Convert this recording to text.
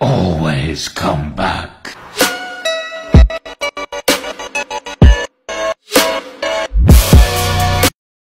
always come back.